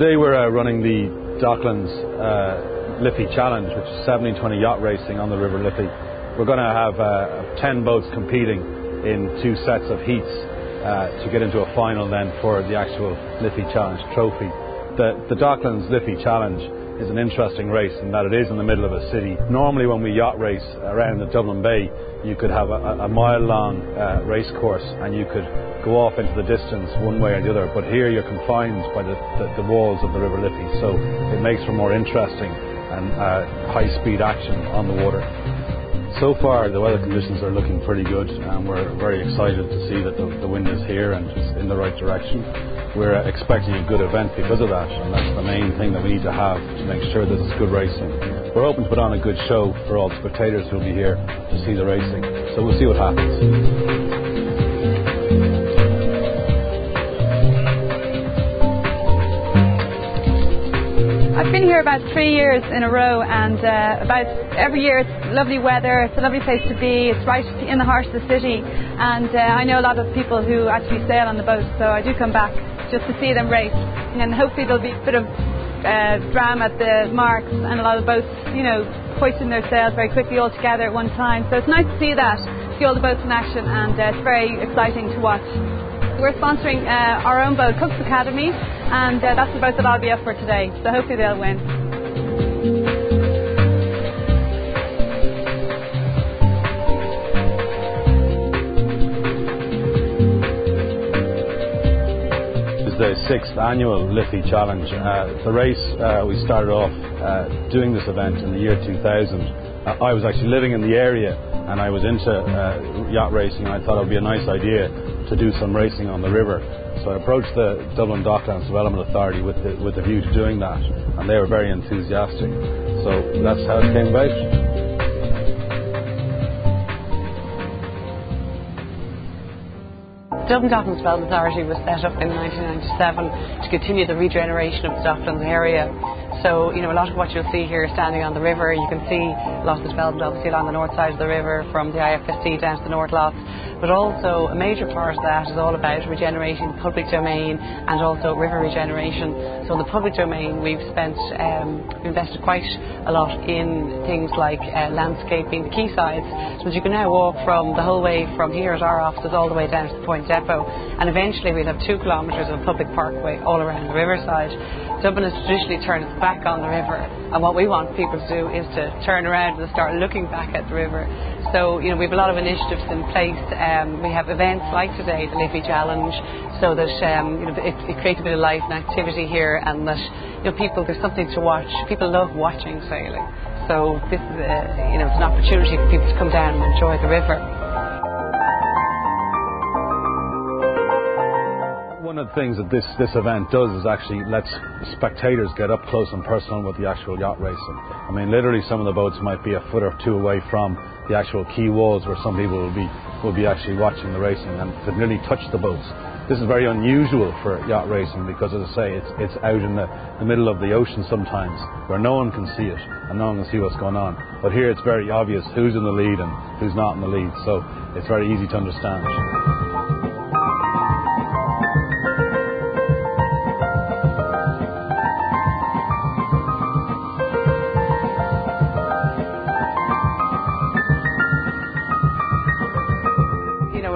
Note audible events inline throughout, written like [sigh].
Today we're uh, running the Docklands uh, Liffey Challenge, which is 1720 yacht racing on the River Liffey. We're going to have uh, 10 boats competing in two sets of heats uh, to get into a final then for the actual Liffey Challenge trophy. The, the Docklands Liffey Challenge is an interesting race in that it is in the middle of a city. Normally, when we yacht race around the Dublin Bay, you could have a, a mile long uh, race course and you could go off into the distance one way or the other. But here you're confined by the, the, the walls of the River Liffey, so it makes for more interesting and uh, high speed action on the water. So far, the weather conditions are looking pretty good, and we're very excited to see that the, the wind is here and it's in the right direction. We're expecting a good event because of that, and that's the main thing that we need to have to make sure that it's good racing. We're hoping to put on a good show for all the spectators who'll be here to see the racing, so we'll see what happens. I've been here about three years in a row, and uh, about every year it's lovely weather. It's a lovely place to be. It's right in the heart of the city, and uh, I know a lot of people who actually sail on the boat, so I do come back just to see them race, and hopefully there'll be a bit of uh, drama at the marks and a lot of boats, you know, hoisting their sails very quickly all together at one time. So it's nice to see that, see all the boats in action, and uh, it's very exciting to watch. We're sponsoring uh, our own boat, Cook's Academy, and uh, that's the boat that I'll be up for today. So hopefully they'll win. The sixth annual Liffey Challenge. Uh, the race, uh, we started off uh, doing this event in the year 2000. Uh, I was actually living in the area and I was into uh, yacht racing and I thought it would be a nice idea to do some racing on the river. So I approached the Dublin Docklands Development Authority with the, with the view to doing that and they were very enthusiastic. So that's how it came about. Dublin Docklands Development Authority was set up in 1997 to continue the regeneration of the Docklands area. So, you know, a lot of what you'll see here standing on the river, you can see a lot of the development obviously along the north side of the river from the IFSC down to the North Lots. But also a major part of that is all about regenerating the public domain and also river regeneration. So in the public domain we've spent, um, invested quite a lot in things like uh, landscaping the quaysides so that you can now walk from the whole way from here at our offices all the way down to the Point Depot and eventually we'll have two kilometres of public parkway all around the riverside. Dublin has traditionally turned its back on the river and what we want people to do is to turn around and start looking back at the river. So, you know, we have a lot of initiatives in place. Um, we have events like today, the Liffey Challenge, so that um, you know, it, it, creates a bit of life and activity here and that, you know, people, there's something to watch. People love watching sailing. So this is, a, you know, it's an opportunity for people to come down and enjoy the river. One of the things that this, this event does is actually lets spectators get up close and personal with the actual yacht racing. I mean, literally, some of the boats might be a foot or two away from the actual quay walls where some people will be, will be actually watching the racing and could nearly touch the boats. This is very unusual for yacht racing because, as I say, it's, it's out in the, the middle of the ocean sometimes where no one can see it and no one can see what's going on. But here it's very obvious who's in the lead and who's not in the lead, so it's very easy to understand.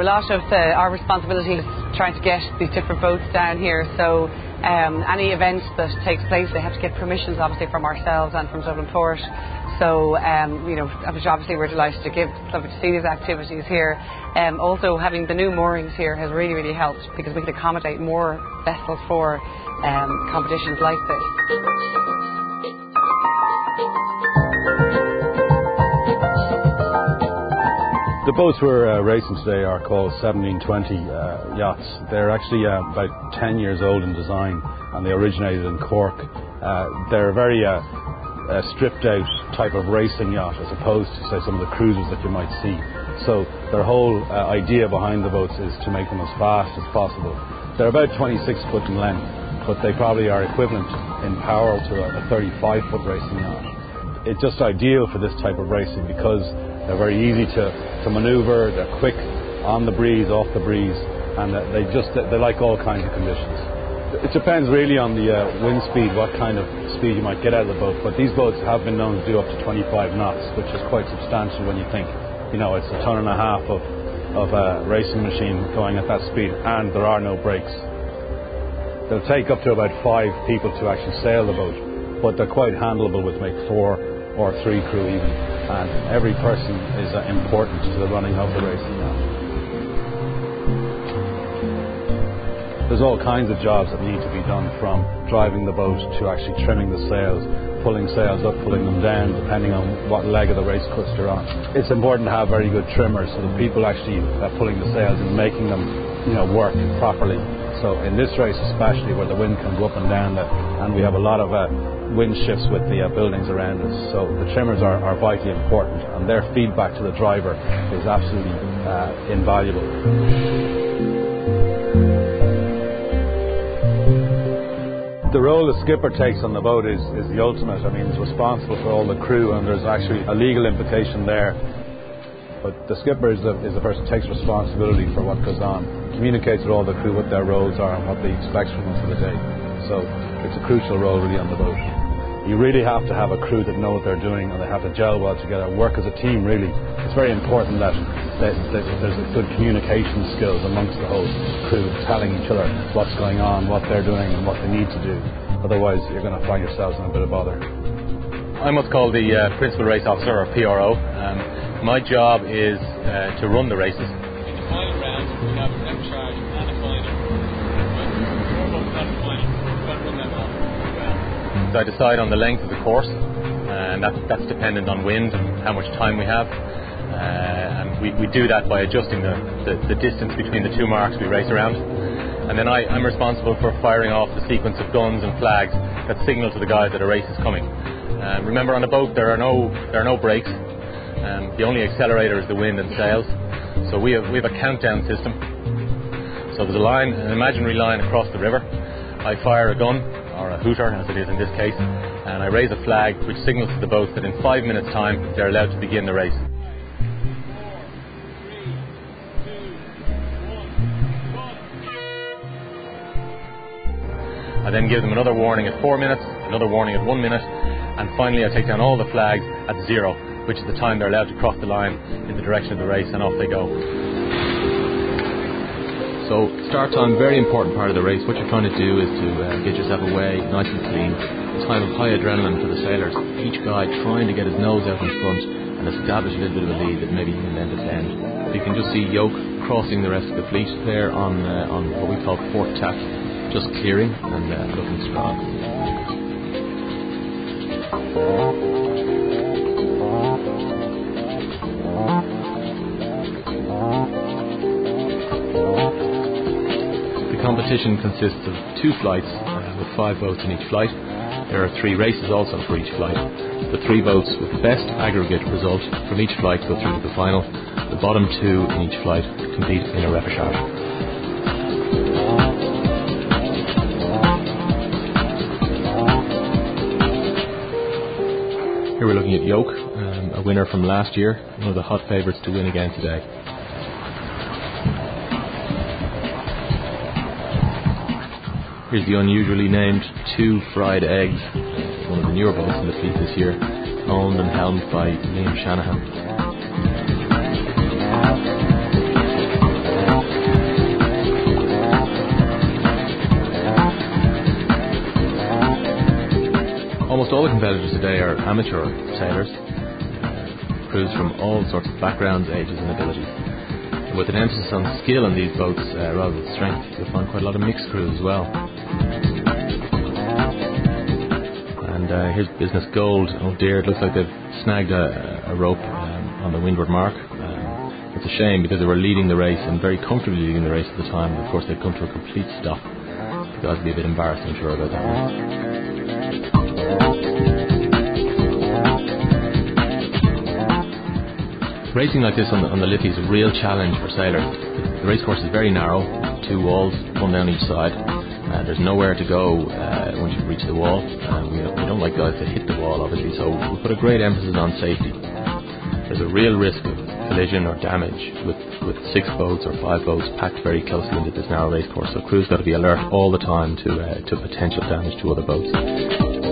A lot of the, our responsibility is trying to get these different boats down here. So um, any event that takes place, they have to get permissions, obviously, from ourselves and from Dublin Port. So, um, you know, obviously we're delighted to give, to see these activities here. Um, also, having the new moorings here has really, really helped because we can accommodate more vessels for um, competitions like this. The boats we're uh, racing today are called 1720 uh, yachts. They're actually uh, about 10 years old in design and they originated in Cork. Uh, they're a very uh, stripped out type of racing yacht as opposed to, say, some of the cruisers that you might see. So their whole uh, idea behind the boats is to make them as fast as possible. They're about 26 foot in length, but they probably are equivalent in power to a 35 foot racing yacht. It's just ideal for this type of racing because they're very easy to, to maneuver, they're quick on the breeze, off the breeze, and they just they like all kinds of conditions. It depends really on the uh, wind speed, what kind of speed you might get out of the boat. But these boats have been known to do up to 25 knots, which is quite substantial when you think, you know, it's a ton and a half of, of a racing machine going at that speed, and there are no brakes. They'll take up to about five people to actually sail the boat, but they're quite handleable with maybe four or three crew even. And every person is uh, important to the running of the race. There's all kinds of jobs that need to be done from driving the boat to actually trimming the sails, pulling sails up, pulling them down, depending on what leg of the race course you're on. It's important to have very good trimmers so that people actually uh, pulling the sails and making them, you know, work properly so in this race, especially where the wind can go up and down, and we have a lot of uh, wind shifts with the uh, buildings around us, so the trimmers are, are, vitally important, and their feedback to the driver is absolutely uh, invaluable. The role the skipper takes on the boat is, is the ultimate. I mean, he's responsible for all the crew, and there's actually a legal implication there but the skipper is the, is the person who takes responsibility for what goes on, communicates with all the crew what their roles are and what they expect from them for the day. So it's a crucial role really on the boat. You really have to have a crew that know what they're doing and they have to gel well together, work as a team really. It's very important that, that, that there's good communication skills amongst the whole crew, telling each other what's going on, what they're doing and what they need to do. Otherwise you're going to find yourselves in a bit of bother. I'm what's called the uh, Principal Race Officer or PRO. Um, my job is uh, to run the races. In the final round, we have a repechage and a final. So I decide on the length of the course, and that's, that's dependent on wind and how much time we have. Uh, and we, we do that by adjusting the, the, the, distance between the two marks we race around. And then I, I'm responsible for firing off the sequence of guns and flags that signal to the guys that a race is coming. Uh, remember, on a boat there are no there are no brakes. Um, the only accelerator is the wind and sails. So we have, we have a countdown system. So there's a line, an imaginary line across the river. I fire a gun, or a hooter as it is in this case, and I raise a flag which signals to the boats that in five minutes' time they're allowed to begin the race. I then give them another warning at four minutes, another warning at one minute, and finally I take down all the flags at zero which is the time they're allowed to cross the line in the direction of the race, and off they go. So, start time, very important part of the race. What you're trying to do is to uh, get yourself away nice and clean. A time of high adrenaline for the sailors. Each guy trying to get his nose out in front and establish a little bit of a lead that maybe he can then to end. You can just see Yoke crossing the rest of the fleet there on uh, on what we call port tack, just clearing and uh, looking strong. Competition consists of two flights uh, with five boats in each flight. There are three races also for each flight. The three boats with the best aggregate result from each flight go through to the final. The bottom two in each flight compete in a repechage. Here we're looking at Yoke, um, a winner from last year, one of the hot favourites to win again today. Here's the unusually named Two Fried Eggs, one of the newer boats in the fleet this year, owned and helmed by Liam Shanahan. Competitors today are amateur sailors, crews from all sorts of backgrounds, ages, and abilities. with an emphasis on skill in these boats uh, rather than strength, you'll find quite a lot of mixed crews as well. And uh, here's Business Gold. Oh dear, it looks like they've snagged a, a rope um, on the windward mark. Um, it's a shame because they were leading the race and very comfortably leading the race at the time. Of course, they've come to a complete stop. That'd be a bit embarrassing, sure, about that. Racing like this on the, on the Liffey is a real challenge for sailors. The racecourse is very narrow, two walls, one down each side. Uh, there's nowhere to go uh, once you reach the wall. Uh, we, we, don't like guys to hit the wall, obviously, so we put a great emphasis on safety. There's a real risk of collision or damage with, with six boats or five boats packed very closely into this narrow race course. So crews got to be alert all the time to uh, to potential damage to other boats.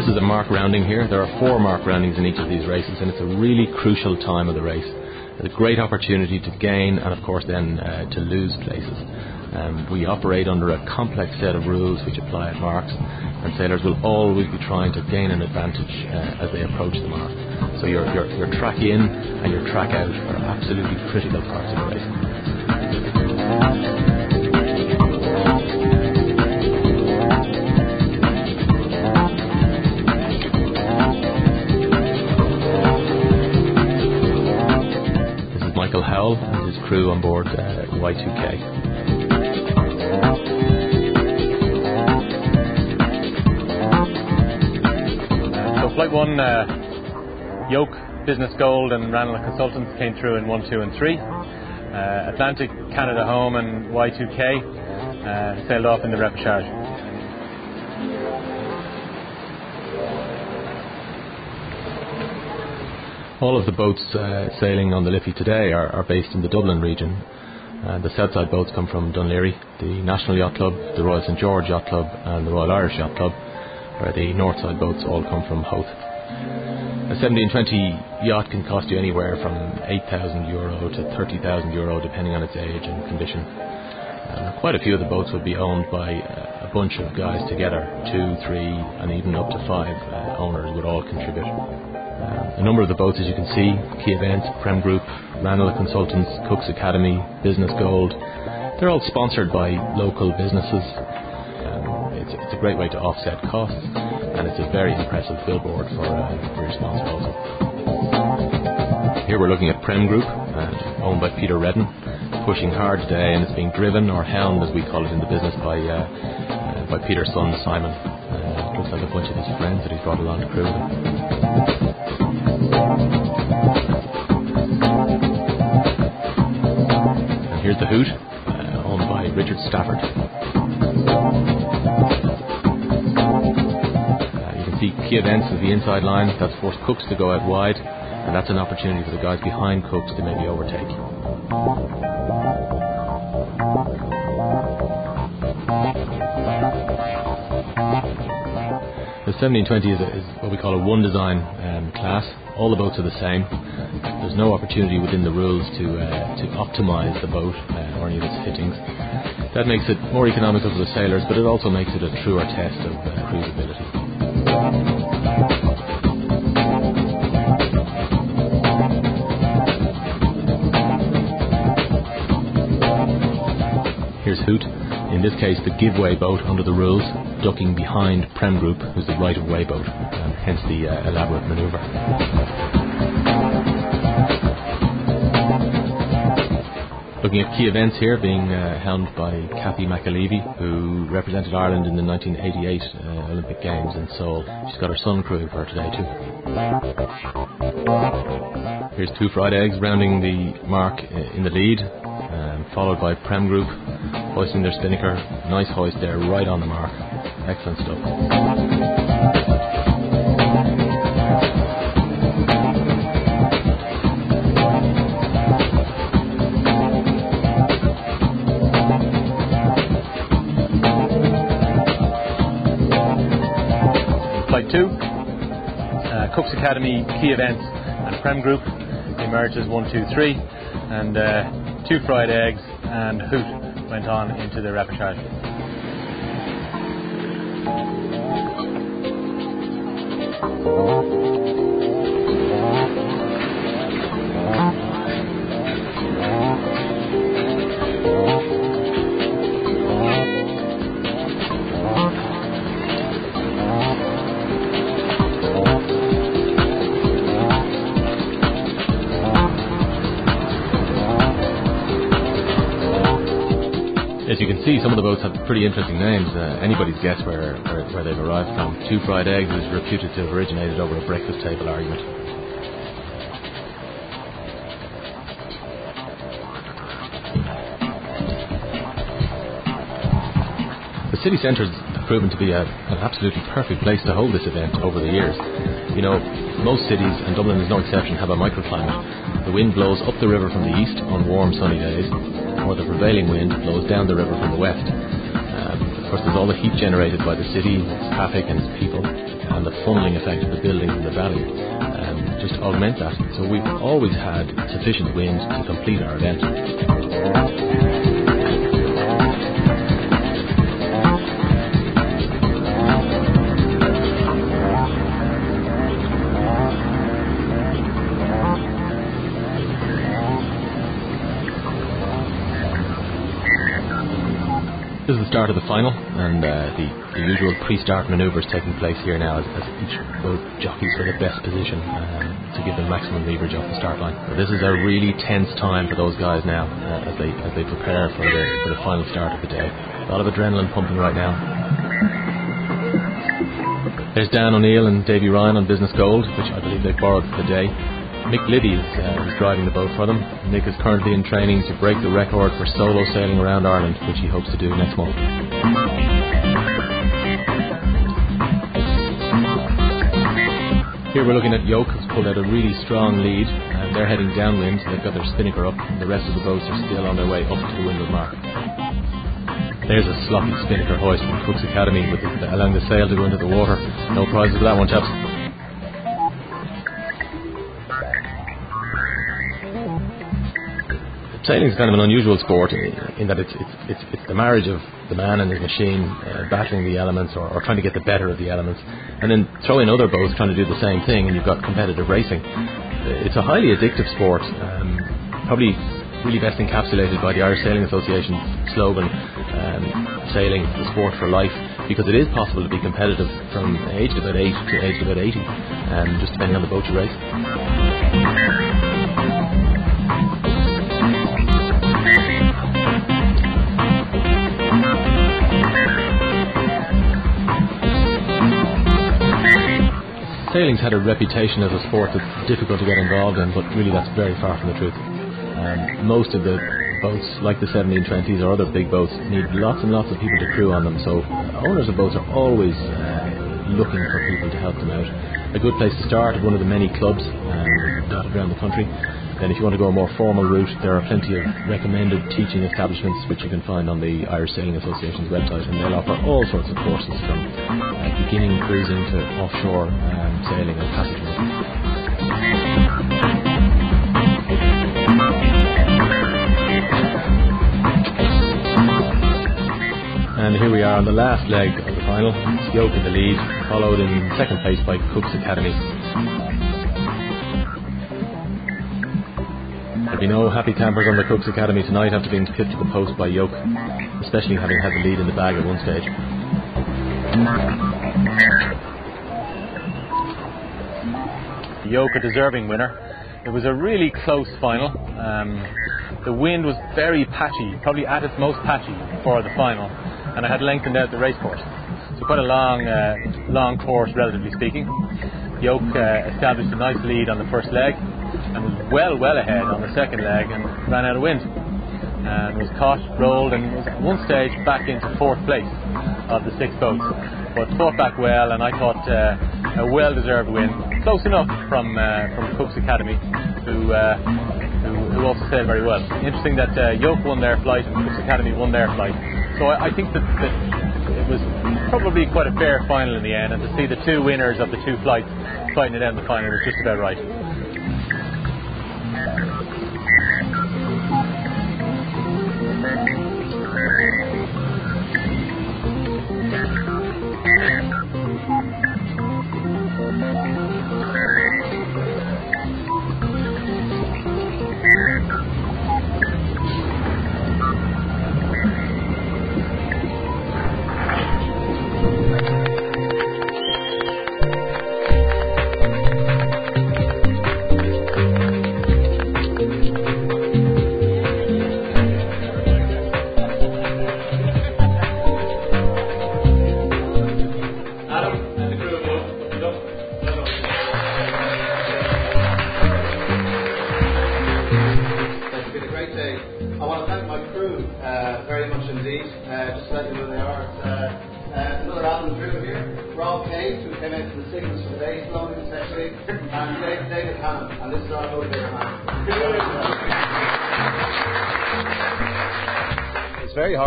This is a mark rounding here. There are four mark roundings in each of these races, and it's a really crucial time of the race. It's a great opportunity to gain and, of course, then uh, to lose places. Um, we operate under a complex set of rules which apply at marks, and sailors will always be trying to gain an advantage uh, as they approach the mark. So your, your, your track in and your track out are absolutely critical parts of the race. Crew on board uh, Y2K. So Flight 1, uh, Yoke, Business Gold and Ranelagh Consultants came through in 1, 2 and 3. Uh, Atlantic, Canada Home and Y2K uh, sailed off in the repechage. All of the boats uh, sailing on the Liffey today are, are based in the Dublin region. Uh, the Southside boats come from Dun Laoghaire, the National Yacht Club, the Royal St George Yacht Club, and the Royal Irish Yacht Club, where the Northside boats all come from Howth. A 1720 yacht can cost you anywhere from 8,000 euro to 30,000 euro, depending on its age and condition. Uh, quite a few of the boats would be owned by uh, a bunch of guys together, two, three, and even up to five uh, owners would all contribute. A number of the boats, as you can see, Key Events, Prem Group, Ranelagh Consultants, Cook's Academy, Business Gold, they're all sponsored by local businesses. Um, it's, it's a great way to offset costs, and it's a very impressive billboard for, uh, for your sponsor also. Here we're looking at Prem Group, uh, owned by Peter Redden, pushing hard today, and it's being driven or helmed, as we call it in the business, by uh, uh, by Peter's son Simon. Uh, looks like a bunch of his friends that he's brought along to crew. And here's the Hoot, uh, owned by Richard Stafford. Uh, you can see key events is the inside line. That's forced Cooks to go out wide, and that's an opportunity for the guys behind Cooks to maybe overtake. The 1720 is, a, is what we call a one design um, class. All the boats are the same. There's no opportunity within the rules to uh, to optimise the boat uh, or any of its fittings. That makes it more economical for the sailors, but it also makes it a truer test of uh, crew's ability. Here's Hoot. In this case, the giveaway boat under the rules, ducking behind Prem Group, who's the right of way boat, hence the uh, elaborate manoeuvre. Looking at key events here, being uh, helmed by Cathy MacAleavey, who represented Ireland in the 1988 uh, Olympic Games in Seoul. She's got her son crewing for her today too. Here's two fried eggs rounding the mark in the lead, um, followed by Prem Group hoisting their spinnaker. Nice hoist there, right on the mark. Excellent stuff. Academy, Key Events and Prem Group emerges 1, 2, 3 and uh, two fried eggs and Hoot went on into the repechage. See, some of the boats have pretty interesting names. Uh, anybody's guess where, where, where they've arrived from. Two Fried Eggs is reputed to have originated over a breakfast table argument. The city centre has proven to be a, an absolutely perfect place to hold this event over the years. You know, most cities, and Dublin is no exception, have a microclimate. The wind blows up the river from the east on warm sunny days, the prevailing wind blows down the river from the west. Um, of course, there's all the heat generated by the city, its traffic and its people, and the funneling effect of the buildings in the valley um, just augment that. So we've always had sufficient wind to complete our event. This is the start of the final, and uh, the, the, usual pre-start manoeuvres taking place here now as, as each both jockeys for the best position um, to give them maximum leverage off the start line. But this is a really tense time for those guys now uh, as they as they prepare for the for the final start of the day. A lot of adrenaline pumping right now. There's Dan O'Neill and Davy Ryan on Business Gold, which I believe they borrowed for the day. Nick is, uh, is driving the boat for them. Nick is currently in training to break the record for solo sailing around Ireland, which he hopes to do next month. Here we're looking at Yoke, who's pulled out a really strong lead, they're heading downwind. They've got their spinnaker up, and the rest of the boats are still on their way up to the windward mark. There's a sloppy spinnaker hoist from Cook's Academy with the, allowing the sail to go into the water. No prizes for that one, chaps. Sailing is kind of an unusual sport in, that it's, it's, it's, it's, the marriage of the man and his machine uh, battling the elements or, or, trying to get the better of the elements, and then throw in other boats trying to do the same thing, and you've got competitive racing. It's a highly addictive sport, um, probably really best encapsulated by the Irish Sailing Association slogan, um, "Sailing the sport for life," because it is possible to be competitive from age about eight to age about eighty, um, just depending on the boat you race. Sailing's had a reputation as a sport that's difficult to get involved in, but really that's very far from the truth. Um, most of the boats, like the 1720s or other big boats, need lots and lots of people to crew on them. So owners of boats are always uh, looking for people to help them out. A good place to start at one of the many clubs um, around the country. Then if you want to go a more formal route, there are plenty of recommended teaching establishments which you can find on the Irish Sailing Association's website and they'll offer all sorts of courses from uh, beginning cruising to offshore um, sailing and passage And here we are on the last leg of the final. Yoke in the lead, followed in second place by Cook's Academy. There'll be no happy campers on the Cooks Academy tonight after being pipped to the post by Yoke, especially having had the lead in the bag at one stage. Yoke a deserving winner. It was a really close final. Um, the wind was very patchy, probably at its most patchy for the final, and I had lengthened out the race course. So quite a long, uh, long course, relatively speaking. Yoke uh, established a nice lead on the first leg, and was well, well ahead on the second leg and ran out of wind. And was caught, rolled, and was at one stage back into fourth place of the six boats. But fought back well, and I thought uh, a well-deserved win, close enough from uh, from Cook's Academy, who, uh, who, who also sailed very well. Interesting that uh, Yoke won their flight and Cook's Academy won their flight. So I, I think that, that it was probably quite a fair final in the end, and to see the two winners of the two flights fighting it out in the final was just about right.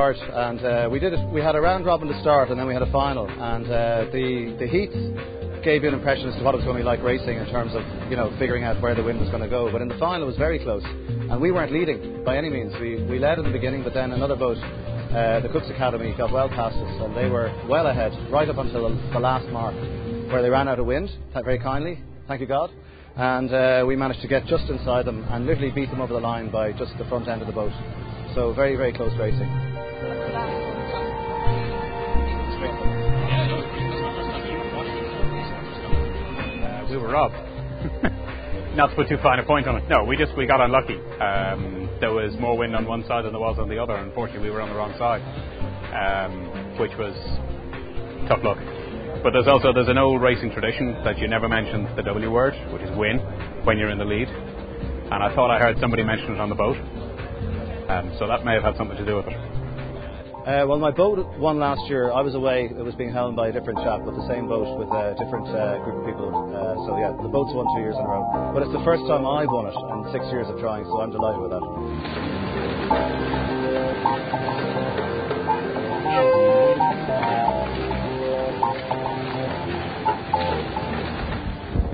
Hard, and uh, we did it. We had a round robin to start, and then we had a final, and uh, the the heats gave you an impression as to what it was going to be like racing in terms of you know figuring out where the wind was going to go. But in the final, it was very close, and we weren't leading by any means. We we led in the beginning, but then another boat, uh, the Cooks Academy, got well past us, and they were well ahead right up until the, the last mark, where they ran out of wind. Very kindly, thank you God. And uh, we managed to get just inside them and literally beat them over the line by just the front end of the boat. So very, very close racing. Were robbed. [laughs] Not to put too fine a point on it. No, we just we got unlucky. Um, there was more wind on one side than there was on the other. Unfortunately, we were on the wrong side, um, which was tough luck. But there's also there's an old racing tradition that you never mention the W word, which is win, when you're in the lead. And I thought I heard somebody mention it on the boat. Um, so that may have had something to do with it. Uh, well, my boat won last year. I was away. It was being helmed by a different chap, but the same boat with a different uh, group of people. Uh, so yeah, the boat's won two years in a row. But it's the first time I've won it in six years of trying, so I'm delighted with that.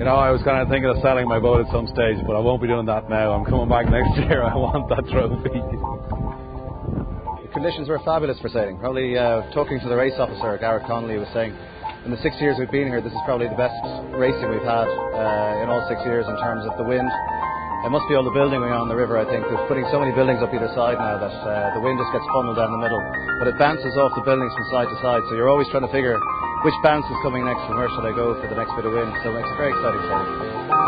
You know, I was kind of thinking of selling my boat at some stage, but I won't be doing that now. I'm coming back [laughs] next year. I want that trophy. [laughs] Conditions were fabulous for sailing. Probably uh, talking to the race officer, Gareth Connolly, was saying in the six years we've been here, this is probably the best racing we've had uh, in all six years in terms of the wind. It must be all the building we on the river, I think. They're putting so many buildings up either side now that uh, the wind just gets funneled down the middle. But it bounces off the buildings from side to side, so you're always trying to figure which bounce is coming next and where should I go for the next bit of wind. So it's very exciting sailing.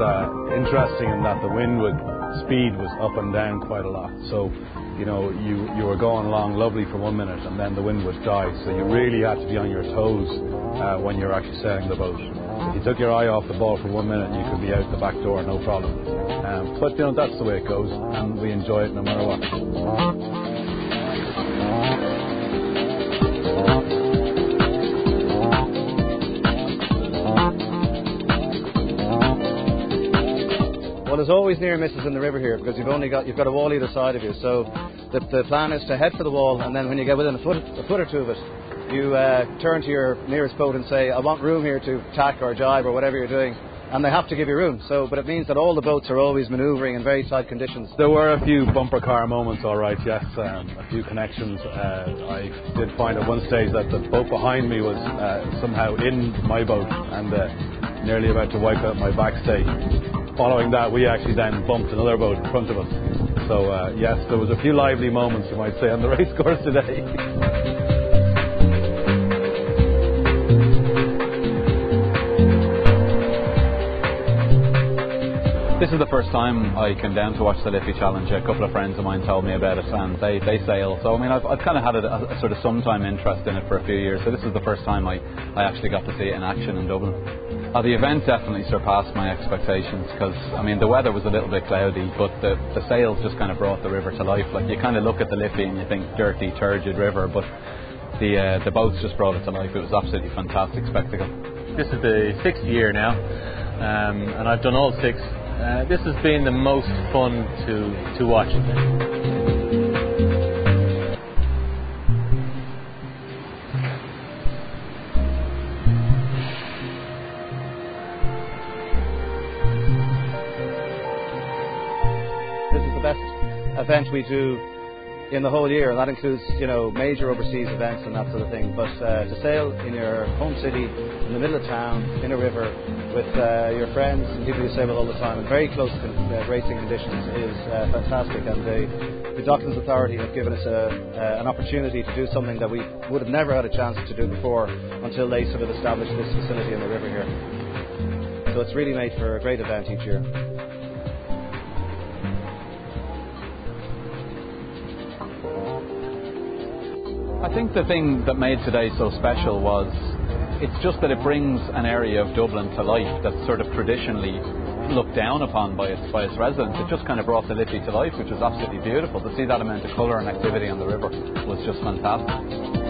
Uh, interesting in that the wind would speed was up and down quite a lot. So, you know, you, you were going along lovely for one minute and then the wind would die. So you really had to be on your toes uh, when you're actually sailing the boat. If you took your eye off the ball for one minute, you could be out the back door, no problem. Um, but, you know, that's the way it goes and we enjoy it no matter what. Well, there's always near misses in the river here because you've only got you've got a wall either side of you. So the, the plan is to head for the wall, and then when you get within a foot a foot or two of it, you uh, turn to your nearest boat and say, "I want room here to tack or jibe or whatever you're doing." And they have to give you room. So, but it means that all the boats are always manoeuvring in very tight conditions. There were a few bumper car moments, all right, yes, um, a few connections. Uh, I did find at one stage that the boat behind me was uh, somehow in my boat and uh, nearly about to wipe out my backstay. Following that, we actually then bumped another boat in front of us. So, uh, yes, there was a few lively moments, you might say, on the [laughs] race course today. This is the first time I came down to watch the Liffey Challenge. A couple of friends of mine told me about it, and they, they sail. So I mean, I've, I've kind of had a, a, sort of sometime interest in it for a few years. So this is the first time I, I actually got to see it in action in Dublin. Uh, the event definitely surpassed my expectations because I mean the weather was a little bit cloudy, but the, the sails just kind of brought the river to life. Like you kind of look at the Liffey and you think dirty, turgid river, but the uh, the boats just brought it to life. It was absolutely fantastic spectacle. This is the sixth year now, um, and I've done all six. Uh, this has been the most fun to to watch. This is the best event we do in the whole year, and that includes, you know, major overseas events and that sort of thing. But uh, to sail in your home city, in the middle of town, in a river, with uh, your friends and people you sail with all the time, in very close con- uh, racing conditions, is uh, fantastic. And the, the Docklands Authority have given us a, uh, an opportunity to do something that we would have never had a chance to do before until they sort of established this facility in the river here. So it's really made for a great event each year. Think the thing that made today so special was it's just that it brings an area of Dublin to life that's sort of traditionally looked down upon by its by its residents. It just kind of brought the Liffey to life, which was absolutely beautiful. To see that amount of colour and activity on the river was just fantastic.